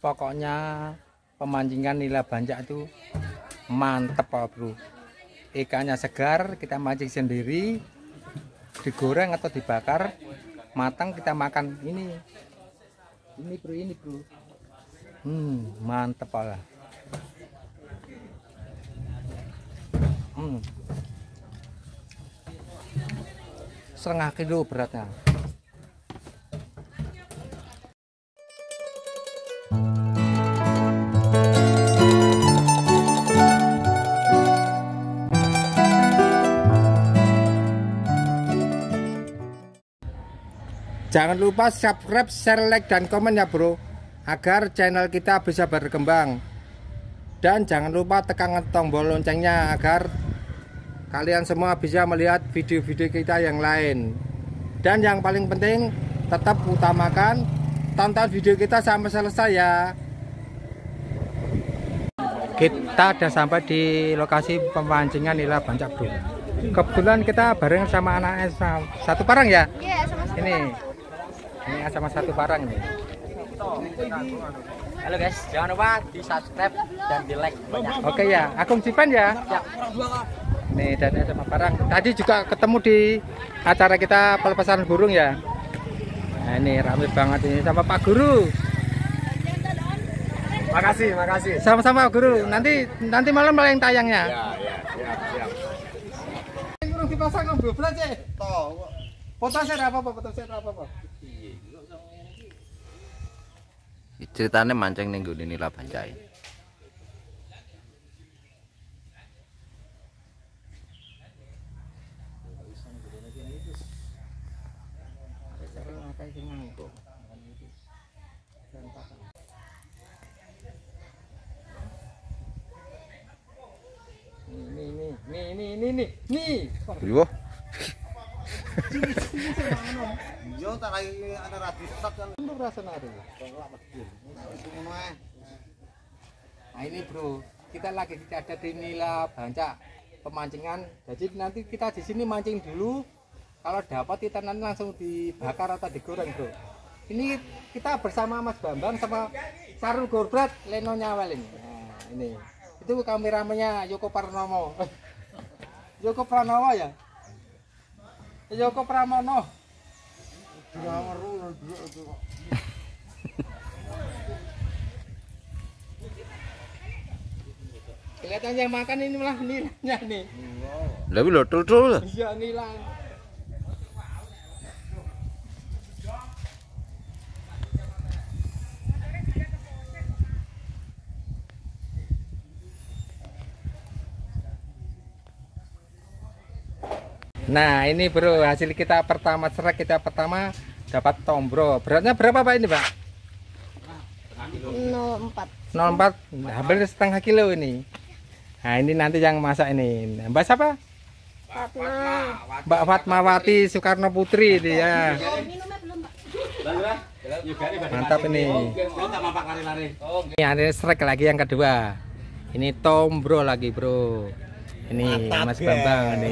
pokoknya pemancingan nila banjak itu mantep Pak Bro. Ikannya segar kita mancing sendiri digoreng atau dibakar matang kita makan. Ini ini bro ini bro. Hmm mantep lah. Hmm. setengah kilo beratnya Jangan lupa subscribe, share, like, dan komen ya bro Agar channel kita bisa berkembang. Dan jangan lupa tekan tombol loncengnya Agar kalian semua bisa melihat video-video kita yang lain. Dan yang paling penting tetap utamakan Tonton video kita sampai selesai ya. Kita sudah sampai di lokasi pemancingan nila bancak bro. Kebetulan kita bareng sama anak satu parang ya? Iya, sama sama. Ini ini sama satu barang nih. Halo guys, jangan lupa di subscribe dan di like banyak. Oke ya, Agung Cipan ya. Ya. Nih dan sama barang. Tadi juga ketemu di acara kita pelepasan burung ya. Nah, ini rame banget ini sama Pak Guru. Makasih, makasih. Sama-sama Pak Guru. Nanti nanti malam malah yang tayangnya. Ya, ya, siap, siap. Burung dipasang ya. Foto saya apa apa? Foto saya apa Ceritane mancing ning gue nila bancai nih nih nih nih nih nih nih Yo, Yo tak lagi ada kan. Rasa. Nah ini bro, kita lagi kita ada di Nila Banca pemancingan. Jadi nanti kita di sini mancing dulu. Kalau dapat kita nanti langsung dibakar atau digoreng bro. Ini kita bersama Mas Bambang sama Sarul Gorbrat Leno Nyawel ini. Nah, ini itu kameramennya Yoko Parnomo. Yoko Pranowo ya? Ya kok pramono. Kelihatan yang makan ini malah nilainya nih. Lah lo tutul. Iya ngilang. Nah ini bro hasil kita pertama serak kita pertama dapat tombro beratnya berapa pak ini pak? 04. 04 hampir setengah kilo ini nah ini nanti yang masak ini mbak siapa? Fatma. Mbak Fatmawati Soekarno Putri ini ya Oh, minumnya belum, Pak. mantap ini ini ada strike lagi yang kedua ini tombro lagi bro ini Mas Bambang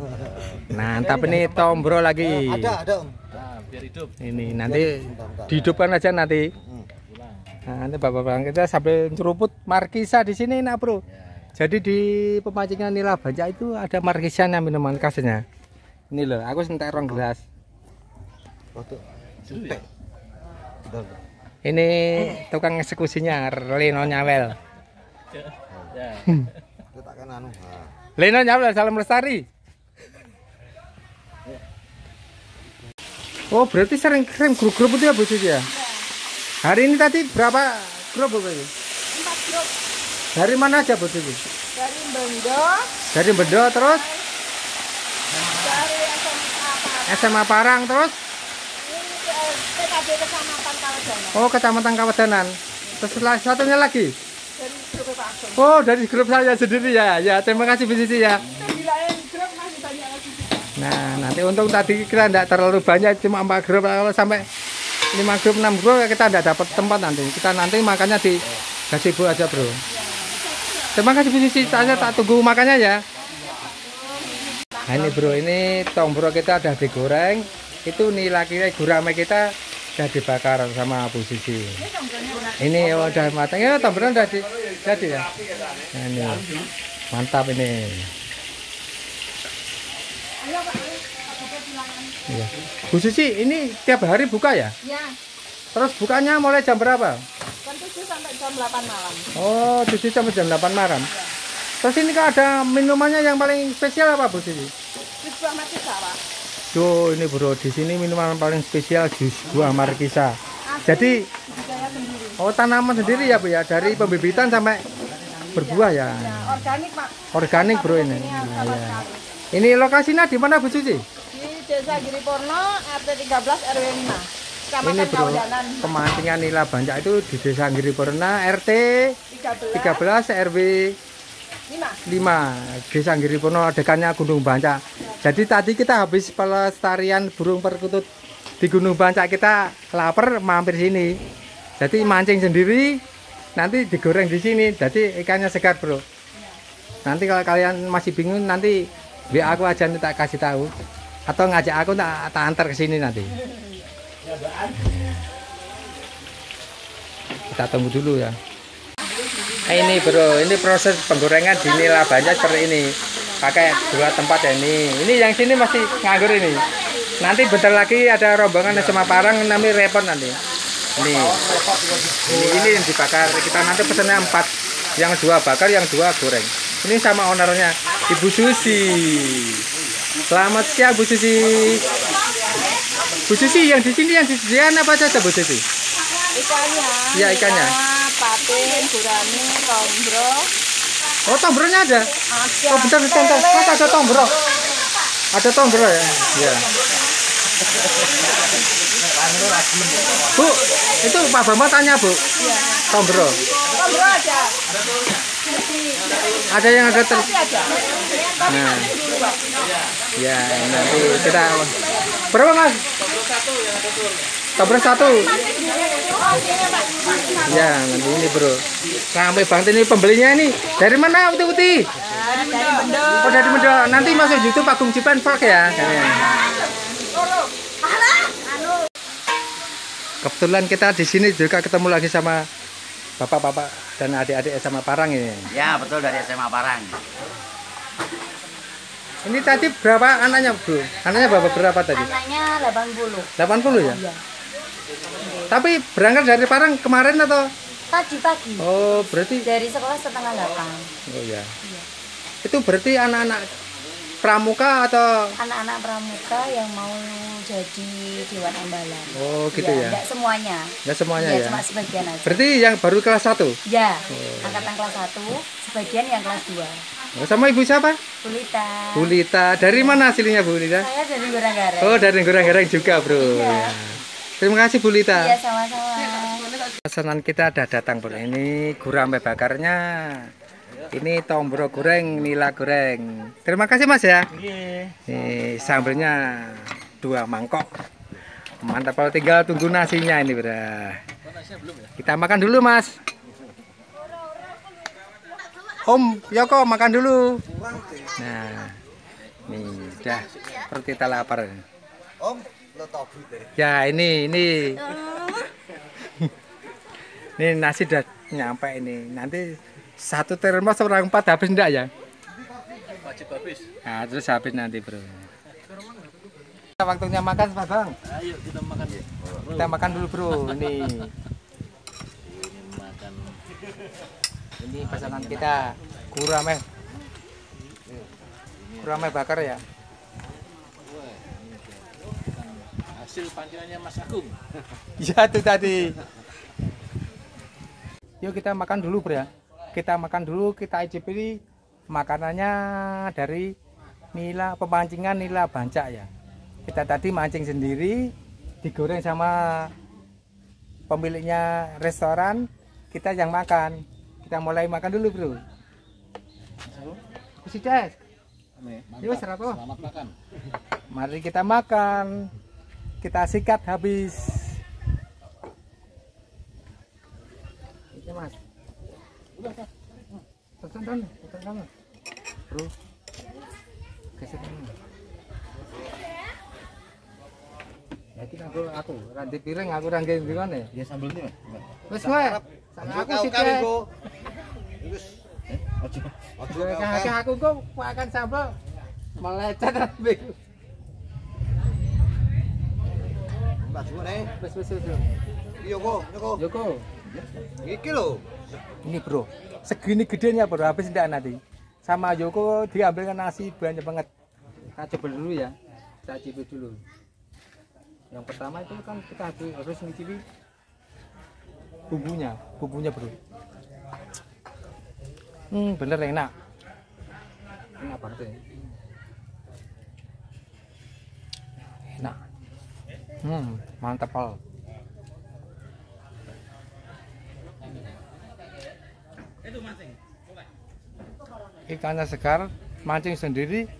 ini mantap ini tombro lagi. Ada ada om. ini nanti dihidupkan aja nanti. Nah, nanti bapak-bapak kita sambil ceruput markisa di sini nak bro. Jadi di pemancingan nila baca itu ada markisanya minuman khasnya. Ini loh aku sentek rong gelas. Udah. ini tukang eksekusinya Leno Nyawel. Anu. Nah. Leno Nyawel salam lestari Oh berarti sering sering grup-grup itu ya Bu Cici ya? Hari ini tadi berapa grup Bu Cici? 4 grup. Dari mana aja Bu Cici? dari Bendo, Dari Bendo terus? Dari SMA Parang, SMA Parang terus? Ini eh, PKB Kecamatan Kalajana, Oh Kecamatan Kawedanan Terus satunya lagi? Dari grup Pak Agung. Oh dari grup saya sendiri ya. Ya terima kasih Bu Cici ya Sembilan grup masih banyak lagi juga. Nah nanti untung tadi kita tidak terlalu banyak Cuma 4 grup kalau sampai 5 grup 6 grup kita tidak dapat tempat nanti. Kita nanti makannya di gazebo aja bro. Terima kasih Bu Cici saya tak tunggu makannya ya. Nah ini bro ini tombro kita udah digoreng. Itu nih laki gurame kita sudah dibakar sama Bu Sisi. Ini udah matang. Ya, tombrong udah di- jadi ya. Nah, ini. Mantap ini. Iya. Bu Sisi, ini tiap hari buka ya? Ya, Terus bukanya mulai jam berapa? jam 7 sampai jam 8 malam. Oh, 7 sampai jam 8 malam. Terus ini kalau ada minumannya yang paling spesial apa Bu Sisi? Jus buah markisa, Pak. Tuh ini bro, di sini minuman paling spesial jus buah markisa. Jadi Budidaya sendiri. oh tanaman sendiri ya Bu ya, dari pembibitan sampai berbuah ya. Ya, organik, Pak. Organik bro ini. Nah, sama ya. Ini lokasinya di mana Bu Suci? Di Desa Giriporno, RT 13 RW 5. Kecamatan Ini bro, pemancingan nila banyak itu di Desa Giripurna RT 13, 13 RW 5. 5 Desa Giripurno dekannya Gunung Bancak. Jadi tadi kita habis pelestarian burung perkutut di Gunung Bancak kita lapar mampir sini. Jadi mancing sendiri nanti digoreng di sini. Jadi ikannya segar bro. Nanti kalau kalian masih bingung nanti WA aku aja nanti tak kasih tahu atau ngajak aku tak, tak antar ke sini nanti. Kita tunggu dulu ya. Nah, ini bro, ini proses penggorengan di nila banyak seperti ini. Pakai dua tempat ya ini. Ini yang sini masih nganggur ini. Nanti bentar lagi ada rombongan sama parang namanya repot nanti. Ini, ini, ini yang dibakar. Kita nanti pesannya empat. Yang dua bakar, yang dua goreng. Ini sama ownernya, Ibu Susi. Selamat siang Bu Susi. Bu Susi yang di sini yang disediakan apa saja Bu Susi? Ikannya. Iya, ikannya. Patin, gurami, tombro. Oh tombronya ada. Ada. Oh bentar bentar bentar. Mas ada tombro. Ada tombro ya. Iya. Bu, itu Pak Bambang tanya Bu. Tombro. Tombro ada. Ada yang ada ter. Nah. Ya nanti kita. Berapa Mas? Tombro satu. Ya nanti ini bro. Sampai banget ini pembelinya ini. Dari mana Uti Uti? Dari benda. Oh dari Mendo. Nanti masuk YouTube Agung Cipan Vlog ya. Kebetulan kita di sini juga ketemu lagi sama bapak-bapak dan adik-adik sama Parang ini. Ya betul dari SMA Parang. Ini tadi berapa anaknya, Bu? Anaknya berapa berapa tadi? Anaknya 80. 80 ya? Iya. Tapi berangkat dari Parang kemarin atau? Tadi pagi. Oh, berarti Dari sekolah setengah 8. Oh ya. Itu berarti anak-anak pramuka atau Anak-anak pramuka yang mau jadi Dewan Ambalan. Oh, gitu ya. Enggak semuanya. Enggak semuanya Iya, ya. cuma sebagian aja. Berarti yang baru kelas 1. Ya, angkatan kelas 1, sebagian yang kelas 2. Oh, sama ibu siapa? Bulita. Bu Lita. Dari mana aslinya Bu Lita? Saya dari Goranggaran. Oh, dari goreng-goreng juga, Bro. Ya. Terima kasih Bu Lita. Iya, sama-sama. Pesanan kita ada datang bro. Ini gurame bakarnya. Ini tombro goreng, nila goreng. Terima kasih mas ya. Ini sambelnya dua mangkok. Mantap kalau tinggal tunggu nasinya ini bro. Kita makan dulu mas. Om Yoko makan dulu. Nah, nih sudah perut kita lapar. Om, lo. Ya ini ini ini nasi udah nyampe ini. Nanti satu termos orang empat habis enggak ya? Wajib habis. Nah, terus habis nanti bro. Waktunya makan Pak Bang. Ayo kita makan. Kita makan dulu bro. Ini. Ini pesanan kita gurame. Gurame bakar ya. Hasil panggilannya Mas Agung. Ya itu tadi. Yuk kita makan dulu bro ya. Kita makan dulu, kita icipi makanannya dari nila pemancingan nila bancak ya. Kita tadi mancing sendiri, digoreng sama pemiliknya restoran, kita yang makan. Kita mulai makan dulu bro. Sudah. Yuk. Selamat makan. Mari kita makan. Kita sikat habis. Ini mas. Tekan tekan kan. Bro. Geser kan. Jadi aku aku piring aku ranti di mana? Ya sambel ini, wae. Sama aku sih kae. Wis. Ojo. Ojo aku kok makan sambal melecet rambe. Mbak Suwun eh. Wes wes wes. Iya kok, Joko. Iki lho. ini bro, segini gedenya bro, habis tidak nanti. Sama Joko diambilkan nasi banyak banget. Kita coba dulu ya, kita cicipi dulu. Yang pertama itu kan kita harus harus mencicipi bumbunya, bumbunya bro. Hmm, bener enak. Enak banget ya. Enak. Hmm, mantap pal. Ikannya segar, mancing sendiri,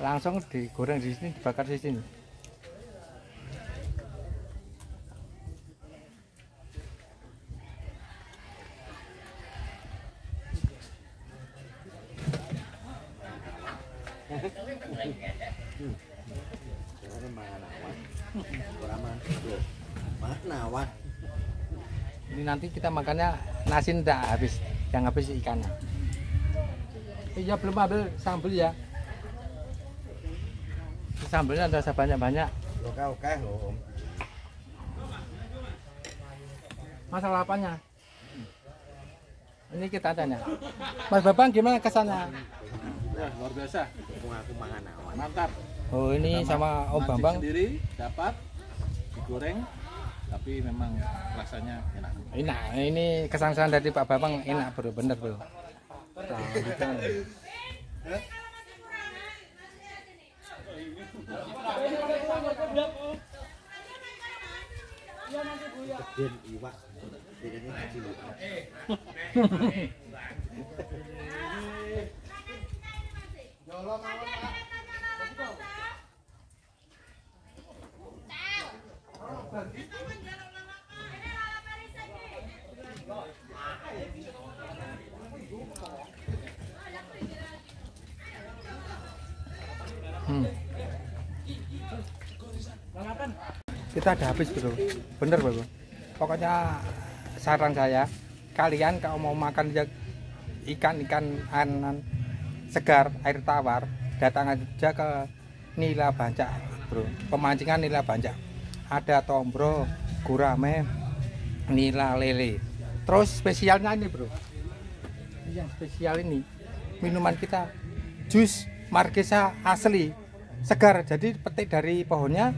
langsung digoreng di sini, dibakar di sini. Ini nanti kita makannya nasi tidak habis, yang habis ikannya. Iya belum ambil sambal ya. Sambelnya ada sebanyak-banyak. Oke oke lho. Masalah apanya? Ini kita tanya. Mas Babang gimana kesannya? Ya, luar biasa. Aku mangan. Mantap. Oh ini sama Om Bambang. sendiri dapat digoreng tapi memang rasanya enak. Enak. Ini kesan-kesan dari Pak Bambang enak bro, bener bro. Iwak. Kecil. Hmm. Kita ada habis bro, bener bro. Pokoknya saran saya, kalian kalau mau makan ikan-ikan anan segar air tawar, datang aja ke Nila Bancak bro. Pemancingan Nila Bancak. Ada tombro, gurame, nila lele. Terus spesialnya ini bro. Yang spesial ini minuman kita jus markisa asli segar jadi petik dari pohonnya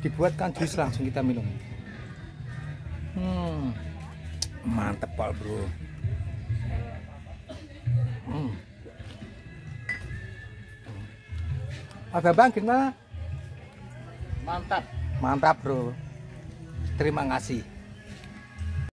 dibuatkan jus langsung kita minum hmm mantep pal bro hmm. Mas Bambang gimana? Mantap. Mantap bro. Terima kasih